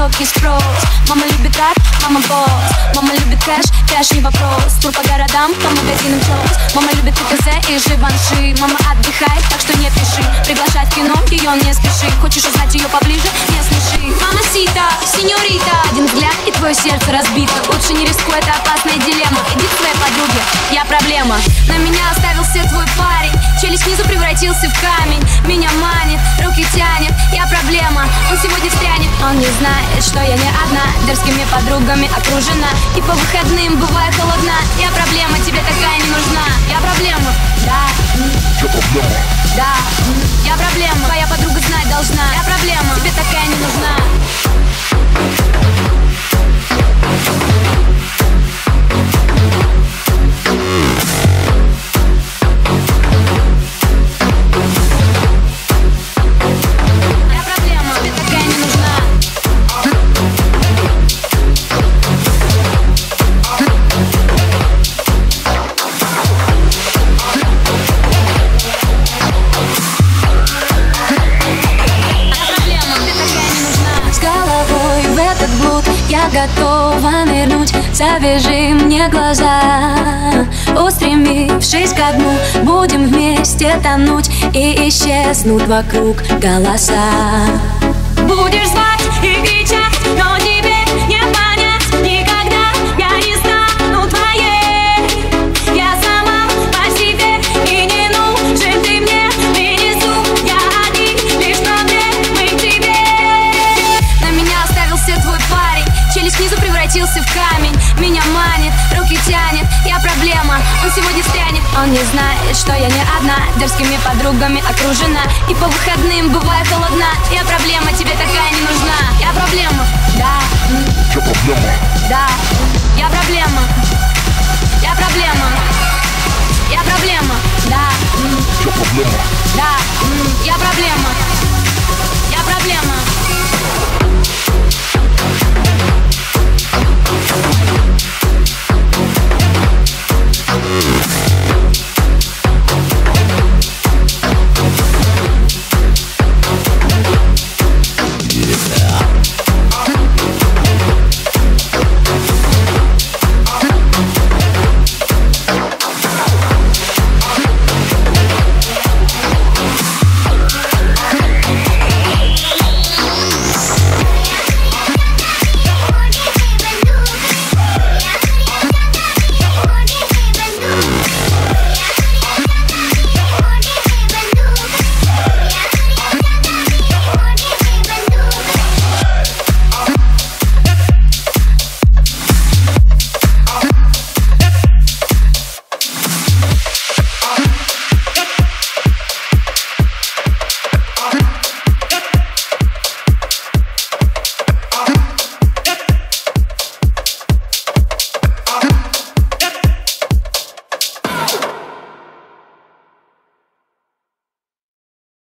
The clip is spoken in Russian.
высокий спрос. Мама любит рap, мама босс. Мама любит кэш, кэш не вопрос. Тур по городам, по магазинам чёс Мама любит ТКЗ и Живанши. Мама отдыхает, так что не пиши. Приглашать в кино, ее не спеши. Хочешь узнать ее поближе, не смеши. Мама сита, сеньорита. Один взгляд и твое сердце разбито. Лучше не рискуй, это опасная дилемма. Иди к своей подруге, я проблема. На меня оставил все твой парень. Челюсть снизу превратился в камень он не знает, что я не одна. Дерзкими подругами окружена. И по выходным бывает холодна Я проблема, тебе такая не нужна. Я проблема, да Я проблема? Да, я проблема. Твоя подруга знать должна. Я проблема, тебе такая не нужна готова нырнуть Завяжи мне глаза. Устремившись ко дну Будем вместе тонуть И исчезнут вокруг голоса проблема. Он сегодня стрянет, он не знает, что я не одна. Дерзкими подругами окружена. И по выходным бывает холодна. Я проблема, тебе такая не нужна. Я проблема, да. Я проблема. Да, я проблема. Я проблема. Я проблема, да. Я проблема. Да, я проблема. Я проблема.